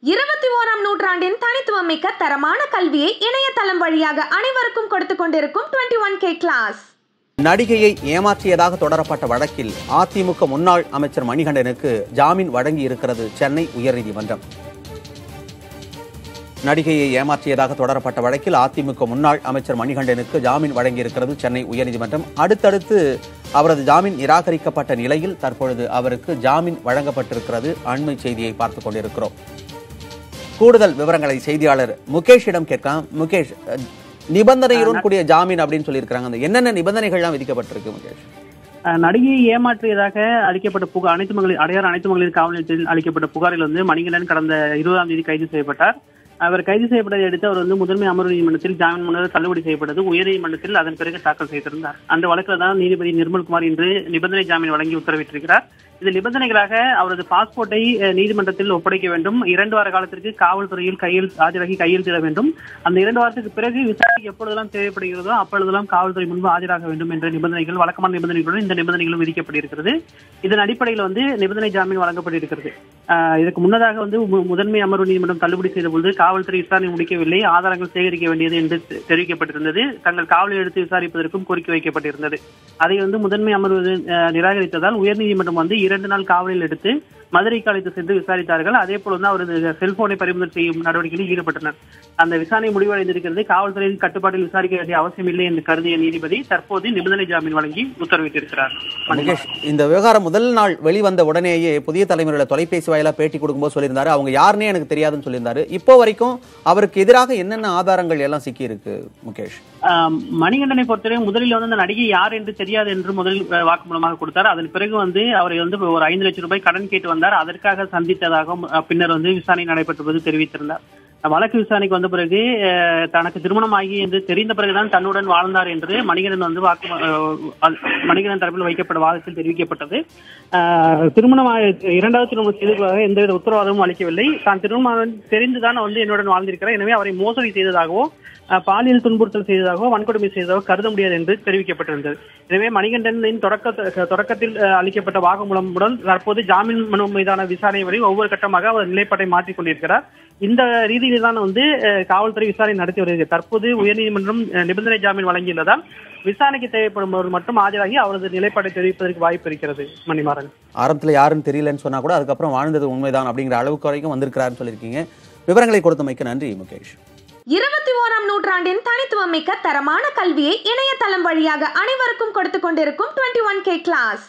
இருபத்தி ஓராம் நூற்றாண்டின் தனித்துவம் மிக்க தரமான கல்வியை இணையதளம் வழியாக அனைவருக்கும் கொடுத்து கொண்டிருக்கும் டுவெண்ட்டி ஒன் கே கிளாஸ். நடிகையை ஏமாற்றியதாக தொடரப்பட்ட வழக்கில் அதிமுக முன்னாள் அமைச்சர் மணிகண்டனுக்கு ஜாமீன் வழங்கி இருக்கிறது சென்னை உயர்நீதிமன்றம். நடிகையை ஏமாற்றியதாக தொடரப்பட்ட வழக்கில் அதிமுக முன்னாள் அமைச்சர் மணிகண்டனுக்கு ஜாமீன் வழங்கியிருக்கிறது சென்னை உயர்நீதிமன்றம். அடுத்தடுத்து அவரது ஜாமீன் நிராகரிக்கப்பட்ட நிலையில் தற்பொழுது அவருக்கு ஜாமீன் வழங்கப்பட்டிருக்கிறது. அண்மை செய்தியை பார்த்துக் கொண்டிருக்கிறோம். கூடுதல் விவரங்களை செய்தியாளர் முகேஷிடம் கேட்கலாம். முகேஷ் நிபந்தனையுடன் கூடிய ஜாமீன் அப்படின்னு சொல்லியிருக்காங்க அந்த என்னென்ன நிபந்தனைகள்லாம் விதிக்கப்பட்டிருக்கு முகேஷ்? நடிகையை ஏமாற்றியதாக அளிக்கப்பட்ட புகார் அனைத்து மகளிர் அடையார் அனைத்து மகளிர் காவல் நிலையத்தில் அளிக்கப்பட்ட புகாரில் வந்து மணிகண்டன் கடந்த இருபதாம் தேதி கைது செய்யப்பட்டார். அவர் கைது செய்யப்பட்டதை அடுத்து அவர் வந்து முதன்மை அமர்வு நீதிமன்றத்தில் ஜாமீன் முன்னர் தள்ளுபடி செய்யப்பட்டது. உயர்நீதிமன்றத்தில் அதன் பிறகு தாக்கல் செய்திருந்தார் அந்த வழக்கில் தான் நீதிபதி நிர்மல்குமார் இன்று நிபந்தனை ஜாமீன் வழங்கி உத்தரவிட்டிருக்கிறார். இது நிபந்தனைகளாக அவரது பாஸ்போர்ட்டை நீதிமன்றத்தில் ஒப்படைக்க வேண்டும். இரண்டு வார காலத்திற்கு காவல்துறையில் கையில் ஆஜராகி கையெழுத்திட வேண்டும். அந்த இரண்டு வாரத்துக்கு பிறகு விசாரணை எப்பொழுதெல்லாம் தேவைப்படுகிறதோ அப்பொழுதெல்லாம் காவல்துறை முன்பு ஆஜராக வேண்டும் என்ற நிபந்தனைகள் வழக்கமான நிபந்தனைகளுடன் இந்த நிபந்தனைகளும் விதிக்கப்பட்டிருக்கிறது. இதன் அடிப்படையில் வந்து நிபந்தனை ஜாமீன் வழங்கப்பட்டிருக்கிறது. இதுக்கு முன்னதாக வந்து முதன்மை அமர்வு நீதிமன்றம் தள்ளுபடி செய்த பொழுது காவல்துறை விசாரணை முடிக்கவில்லை. ஆதாரங்கள் சேகரிக்க வேண்டியது என்று தெரிவிக்கப்பட்டிருந்தது. தங்கள் காவலில் எடுத்து விசாரிப்பதற்கும் கோரிக்கை வைக்கப்பட்டிருந்தது. அதை வந்து முதன்மை அமர்வு நிராகரித்ததால் உயர்நீதிமன்றம் வந்து இரண்டு நாள் காவலில் எடுத்து மதுரைக்கு அழைத்து சென்று விசாரித்தார்கள். அதே போல வந்து அவரது செல்போனை பறிமுதல் செய்யும் நடவடிக்கையில் ஈடுபட்டனர். அந்த விசாரணை முடிவடைந்திருக்கிறது. காவல்துறையின் கட்டுப்பாட்டில் விசாரிக்க வேண்டிய அவசியம் இல்லை என்று கருதிய நீதிபதி தற்போது நிபந்தனை ஜாமீன் வழங்கி உத்தரவிட்டிருக்கிறார். இந்த விவகாரம் முதல் நாள் வெளிவந்த உடனேயே புதிய தலைமுறையில தொலைபேசி வாயிலா பேட்டி கொடுக்கும்போது சொல்லியிருந்தாரு. அவங்க யாருன்னே எனக்கு தெரியாதுன்னு சொல்லியிருந்தாரு. இப்போ வரைக்கும் அவருக்கு எதிராக என்னென்ன ஆதாரங்கள் எல்லாம் சிக்கி இருக்கு முகேஷ் மணிகண்டனை பொறுத்தவரை முதலில் வந்து அந்த நடிகை யார் என்று தெரியாது என்று முதலில் வாக்குமூலமாக கொடுத்தார். அதன் பிறகு வந்து அவரை வந்து ஒரு ஐந்து லட்சம் ரூபாய் கடன் கேட்டு வந்தார். அதற்காக சந்தித்ததாக பின்னர் வந்து விசாரணை நடைபெற்றபோது தெரிவித்திருந்தார். வழக்கு விசாரணைக்கு வந்த பிறகு தனக்கு தனக்கு திருமணமாகி என்று தெரிந்த பிறகுதான் தன்னுடன் வாழ்ந்தார் என்று மணிகண்டன் வந்து வாக்கு அஹ், மணிகண்டன் தரப்பில் வைக்கப்பட்ட வாதத்தில் தெரிவிக்கப்பட்டது. ஆஹ், இரண்டாவது திருமணம் செய்ததாக எந்தவித உத்தரவாதமும் அளிக்கவில்லை. தான் திருமணம் தெரிந்துதான் வந்து என்னுடன் வாழ்ந்திருக்கிறார். எனவே அவரை மோசடி செய்ததாகவும் பாலியல் துன்புறுத்தல் செய்ததாகவோ வன்கொடுமை செய்ததாகவோ கருத முடியாது என்று தெரிவிக்கப்பட்டிருந்தது. எனவே மணிகண்டனின் தொடக்க தொடக்கத்தில் அஹ், அளிக்கப்பட்ட வாக்குமூலமுடன் தற்போது ஜாமீன் மனு மீதான விசாரணை வரை ஒவ்வொரு கட்டமாக அவர் நிலைப்பாட்டை மாற்றிக் கொண்டிருக்கிறார். இந்த ரீதியில் தான் வந்து காவல்துறை விசாரணை நடத்தி வருகிறது. தற்போது உயர்நீதிமன்றம் நிபந்தனை ஜாமீன் வழங்கியுள்ளதால் விசாரணைக்கு தேவைப்படுபவர் மட்டும் ஆஜராகி அவரது நிலைப்பாட்டை தெரிவிப்பதற்கு வாய்ப்பு இருக்கிறது மணிமாறன். ஆரம்பத்தில் யாருன்னு தெரியலன்னு சொன்னா கூட அதுக்கப்புறம் வாழ்ந்தது உண்மைதான் அப்படிங்கிற அளவுக்கு வரைக்கும் வந்திருக்கிறாருன்னு சொல்லியிருக்கீங்க. விவரங்களை கொடுத்தமைக்கு நன்றி முகேஷ். இருபத்தி ஓராம் நூற்றாண்டின் தனித்துவமிக்க தரமான கல்வியை இணையதளம் வழியாக அனைவருக்கும் கொடுத்து கொண்டிருக்கும் டுவெண்ட்டி ஒன் கே கிளாஸ்.